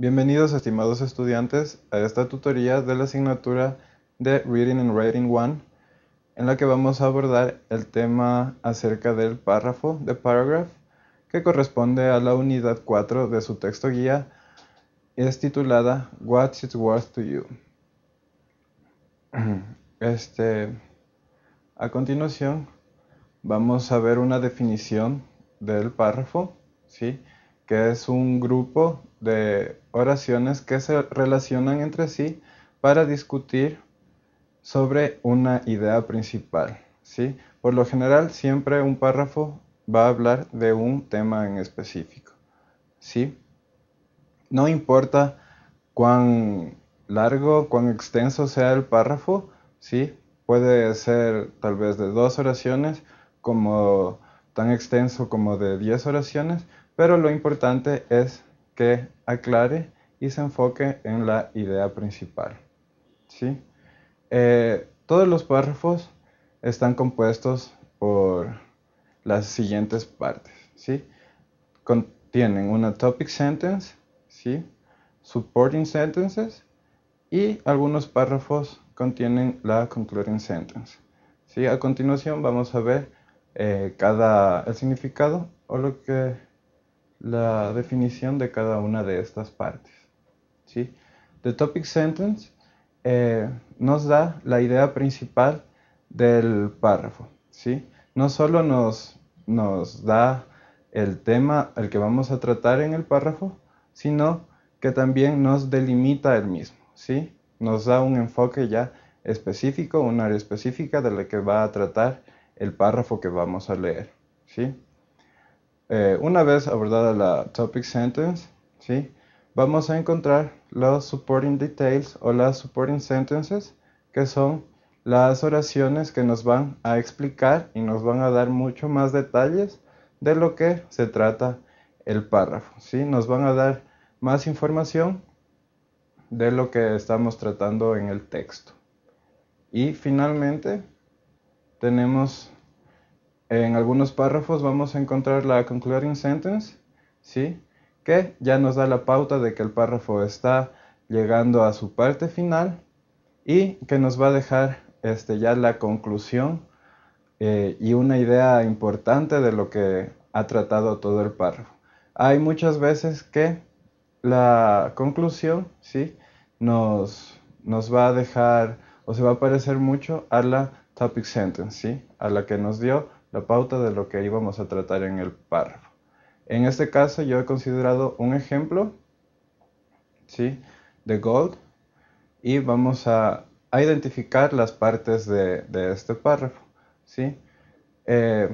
Bienvenidos estimados estudiantes a esta tutoría de la asignatura de Reading and Writing 1 en la que vamos a abordar el tema acerca del párrafo de paragraph que corresponde a la unidad 4 de su texto guía es titulada What's It Worth to You. Este, a continuación vamos a ver una definición del párrafo, ¿sí? Que es un grupo de oraciones que se relacionan entre sí para discutir sobre una idea principal. ¿sí? Por lo general, siempre un párrafo va a hablar de un tema en específico. ¿sí? No importa cuán largo, cuán extenso sea el párrafo, ¿sí? puede ser tal vez de dos oraciones como tan extenso como de diez oraciones, pero lo importante es que aclare y se enfoque en la idea principal. ¿sí? Eh, todos los párrafos están compuestos por las siguientes partes. ¿sí? Contienen una topic sentence, ¿sí? supporting sentences y algunos párrafos contienen la concluding sentence. ¿sí? A continuación vamos a ver eh, cada, el significado o lo que la definición de cada una de estas partes. ¿sí? The topic sentence eh, nos da la idea principal del párrafo. ¿sí? No solo nos, nos da el tema el que vamos a tratar en el párrafo, sino que también nos delimita el mismo. ¿sí? Nos da un enfoque ya específico, un área específica de la que va a tratar el párrafo que vamos a leer. ¿sí? Eh, una vez abordada la topic sentence, ¿sí? vamos a encontrar los supporting details o las supporting sentences, que son las oraciones que nos van a explicar y nos van a dar mucho más detalles de lo que se trata el párrafo. ¿sí? Nos van a dar más información de lo que estamos tratando en el texto. Y finalmente tenemos en algunos párrafos vamos a encontrar la concluding sentence, ¿sí? que ya nos da la pauta de que el párrafo está llegando a su parte final y que nos va a dejar este, ya la conclusión eh, y una idea importante de lo que ha tratado todo el párrafo. Hay muchas veces que la conclusión ¿sí? nos, nos va a dejar o se va a parecer mucho a la topic sentence, ¿sí? a la que nos dio la pauta de lo que íbamos a tratar en el párrafo. En este caso yo he considerado un ejemplo ¿sí? de Gold y vamos a, identificar las partes de, este párrafo. ¿sí? Eh,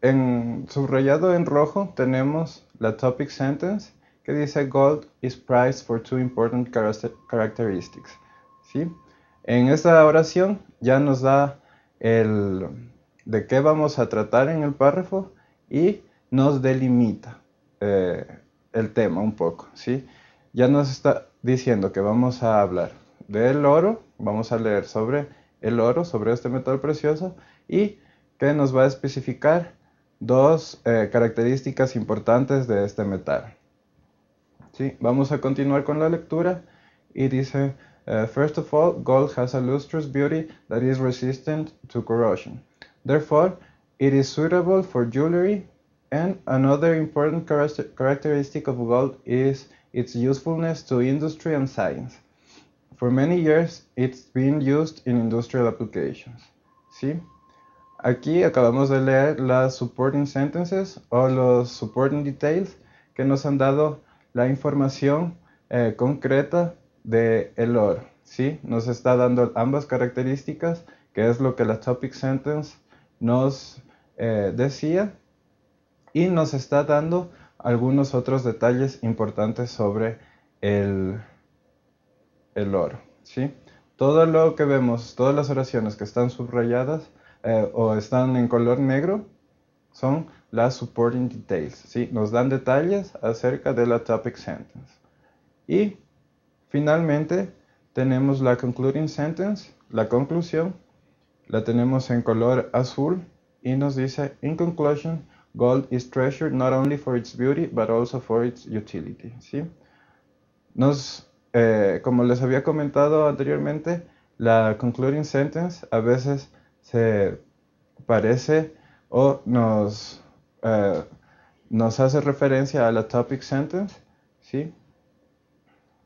en subrayado en rojo tenemos la topic sentence que dice Gold is prized for two important characteristics. ¿sí? En esta oración ya nos da el, de qué vamos a tratar en el párrafo y nos delimita eh, el tema un poco, ¿sí? Ya nos está diciendo que vamos a hablar del oro, vamos a leer sobre el oro, sobre este metal precioso y que nos va a especificar dos eh, características importantes de este metal. ¿Sí? Vamos a continuar con la lectura y dice, eh, first of all, gold has a lustrous beauty that is resistant to corrosion. Therefore, it is suitable for jewelry and another important characteristic of gold is its usefulness to industry and science. For many years, it's been used in industrial applications. ¿Sí? Aquí acabamos de leer las supporting sentences o los supporting details que nos han dado la información eh, concreta del el oro. ¿sí? Nos está dando ambas características, que es lo que la topic sentence nos eh, decía y nos está dando algunos otros detalles importantes sobre el, el oro. ¿sí? Todo lo que vemos, todas las oraciones que están subrayadas eh, o están en color negro son las supporting details. ¿sí? Nos dan detalles acerca de la topic sentence. Y finalmente tenemos la concluding sentence, la conclusión, la tenemos en color azul y nos dice, in conclusion, gold is treasured not only for its beauty, but also for its utility. ¿Sí? nos, eh, como les había comentado anteriormente, la concluding sentence a veces se parece o nos, eh, nos hace referencia a la topic sentence, ¿sí?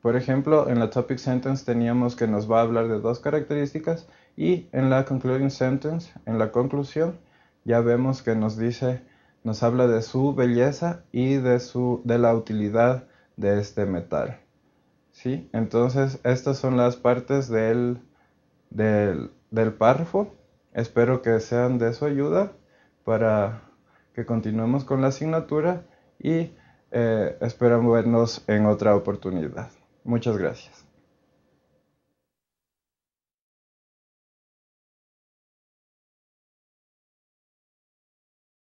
Por ejemplo, en la topic sentence teníamos que nos va a hablar de dos características y en la concluding sentence, en la conclusión, ya vemos que nos dice, nos habla de su belleza y de, su, de la utilidad de este metal. ¿Sí? Entonces, estas son las partes del, del, del párrafo. Espero que sean de su ayuda para que continuemos con la asignatura y eh, esperamos vernos en otra oportunidad. Muchas gracias.